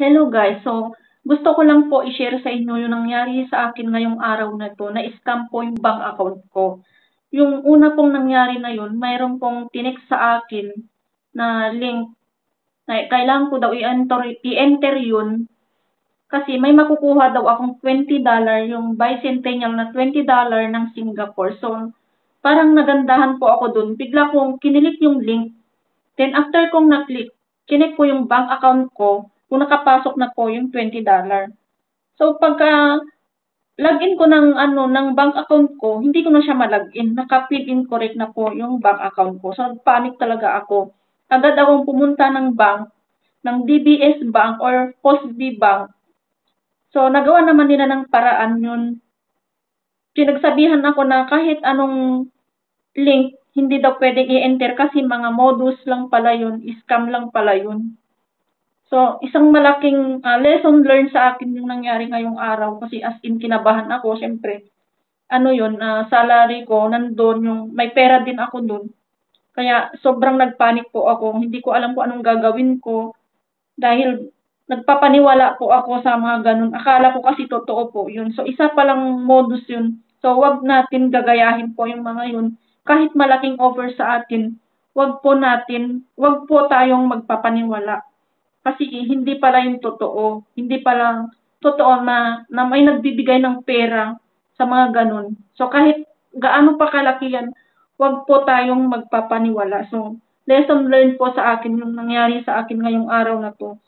Hello guys, so gusto ko lang po i-share sa inyo yung nangyari sa akin ngayong araw na to, na-scam po yung bank account ko. Yung una pong nangyari na yun, mayroon pong tinex sa akin na link na kailangan ko daw i-enter, i-enter yun kasi may makukuha daw akong $20 yung bicentennial na $20 ng Singapore. So, parang nagandahan po ako dun. Bigla kong kinilik yung link. Then, after kong na-click, kinik ko yung bank account ko kung nakapasok na po yung $20. So, pagka login ko ng ano ng bank account ko, hindi ko na siya malagin. Naka-fill incorrect na po yung bank account ko. So, panic talaga ako. Agad akong pumunta ng bank, ng DBS Bank or POSB Bank. So, nagawa naman nila ng paraan yun. Pinagsabihan ako na kahit anong link, hindi daw pwedeng i-enter kasi mga modus lang pala yun, scam lang pala yun. So, isang malaking uh, lesson learned sa akin yung nangyari ngayong araw kasi as in kinabahan ako, syempre. Ano yun, uh, salary ko, nandun, yung, may pera din ako dun. Kaya sobrang nagpanik po ako, hindi ko alam kung anong gagawin ko dahil nagpapaniwala po ako sa mga ganun. Akala ko kasi totoo po yun. So, isa palang modus yun. So, wag natin gagayahin po yung mga yun. Kahit malaking offer sa atin, wag po natin, wag po tayong magpapaniwala kasi hindi pala yung totoo. Hindi pala totoo na, na may nagbibigay ng pera sa mga ganun. So, kahit gaano pa kalaki yan, huwag po tayong magpapaniwala. So, lesson learned po sa akin yung nangyari sa akin ngayong araw na to.